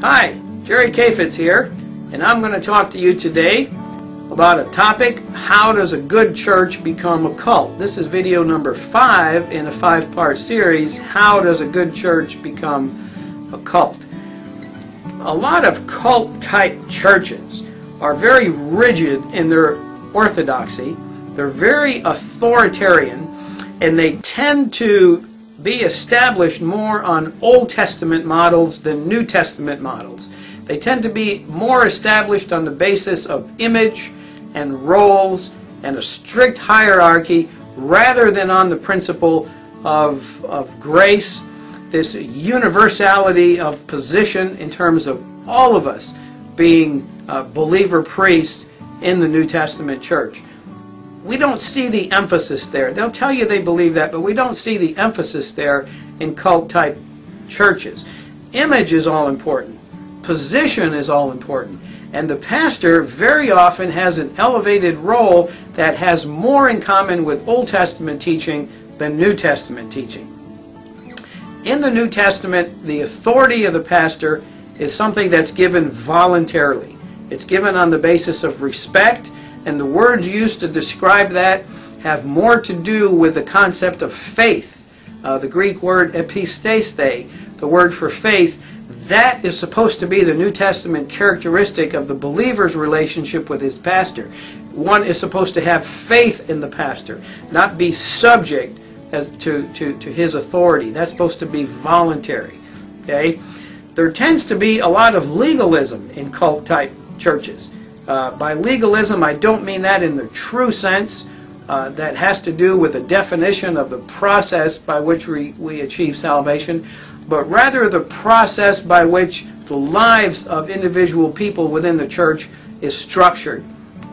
Hi, Jerry Kaifetz here, and I'm going to talk to you today about a topic, how does a good church become a cult? This is video number five in a five-part series, how does a good church become a cult? A lot of cult-type churches are very rigid in their orthodoxy, they're very authoritarian, and they tend to be established more on Old Testament models than New Testament models. They tend to be more established on the basis of image and roles and a strict hierarchy rather than on the principle of, of grace, this universality of position in terms of all of us being uh, believer priests in the New Testament church we don't see the emphasis there. They'll tell you they believe that, but we don't see the emphasis there in cult type churches. Image is all important, position is all important, and the pastor very often has an elevated role that has more in common with Old Testament teaching than New Testament teaching. In the New Testament, the authority of the pastor is something that's given voluntarily. It's given on the basis of respect and the words used to describe that have more to do with the concept of faith. Uh, the Greek word episteste, the word for faith, that is supposed to be the New Testament characteristic of the believer's relationship with his pastor. One is supposed to have faith in the pastor, not be subject as to, to, to his authority. That's supposed to be voluntary. Okay? There tends to be a lot of legalism in cult type churches. Uh, by legalism, I don't mean that in the true sense. Uh, that has to do with the definition of the process by which we, we achieve salvation, but rather the process by which the lives of individual people within the church is structured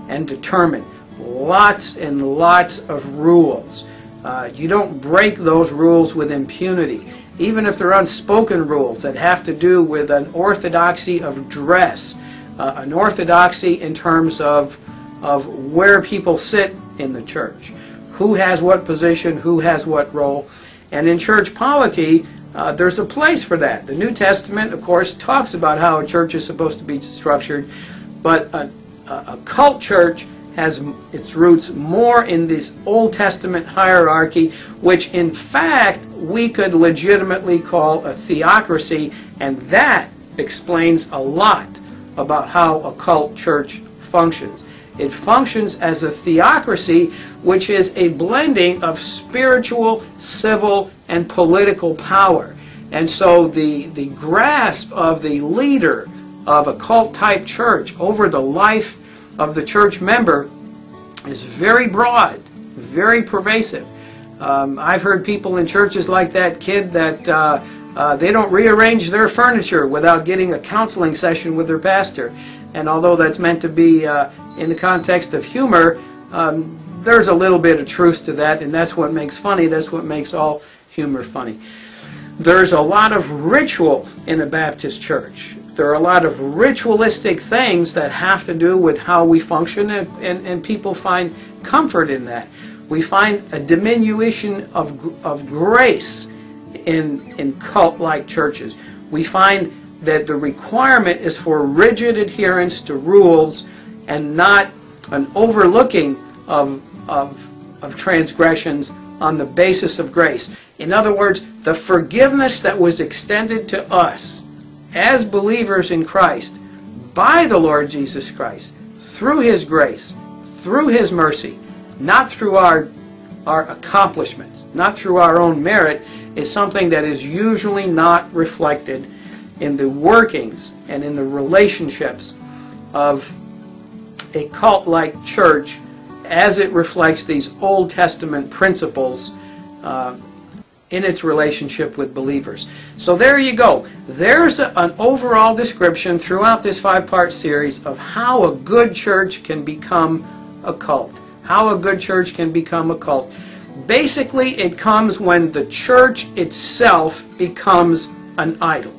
and determined. Lots and lots of rules. Uh, you don't break those rules with impunity, even if they're unspoken rules that have to do with an orthodoxy of dress uh, an orthodoxy in terms of, of where people sit in the church. Who has what position, who has what role. And in church polity, uh, there's a place for that. The New Testament, of course, talks about how a church is supposed to be structured, but a, a cult church has its roots more in this Old Testament hierarchy, which in fact we could legitimately call a theocracy, and that explains a lot about how a cult church functions. It functions as a theocracy, which is a blending of spiritual, civil, and political power. And so the, the grasp of the leader of a cult type church over the life of the church member is very broad, very pervasive. Um, I've heard people in churches like that kid that uh, uh, they don't rearrange their furniture without getting a counseling session with their pastor. And although that's meant to be uh, in the context of humor, um, there's a little bit of truth to that, and that's what makes funny. That's what makes all humor funny. There's a lot of ritual in a Baptist church. There are a lot of ritualistic things that have to do with how we function, and, and, and people find comfort in that. We find a diminution of, of grace in, in cult-like churches. We find that the requirement is for rigid adherence to rules and not an overlooking of, of, of transgressions on the basis of grace. In other words, the forgiveness that was extended to us as believers in Christ by the Lord Jesus Christ through His grace, through His mercy, not through our, our accomplishments, not through our own merit, is something that is usually not reflected in the workings and in the relationships of a cult-like church as it reflects these Old Testament principles uh, in its relationship with believers. So there you go. There's a, an overall description throughout this five-part series of how a good church can become a cult. How a good church can become a cult. Basically, it comes when the church itself becomes an idol.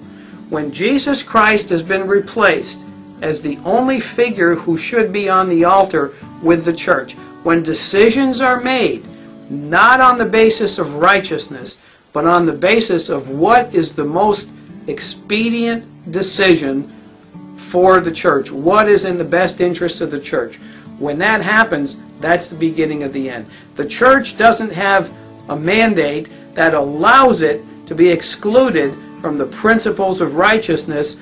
When Jesus Christ has been replaced as the only figure who should be on the altar with the church. When decisions are made, not on the basis of righteousness, but on the basis of what is the most expedient decision for the church. What is in the best interest of the church? When that happens, that's the beginning of the end. The church doesn't have a mandate that allows it to be excluded from the principles of righteousness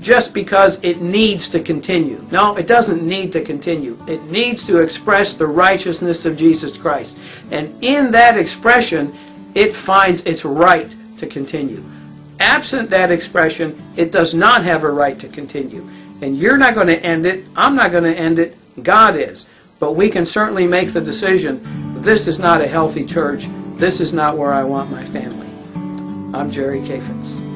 just because it needs to continue. No, it doesn't need to continue. It needs to express the righteousness of Jesus Christ. And in that expression, it finds its right to continue. Absent that expression, it does not have a right to continue. And you're not going to end it. I'm not going to end it. God is. But we can certainly make the decision this is not a healthy church. This is not where I want my family. I'm Jerry Kaifetz.